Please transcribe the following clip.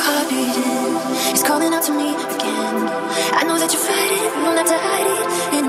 your heart beating. It's calling out to me again. I know that you're fighting, you don't have to hide it.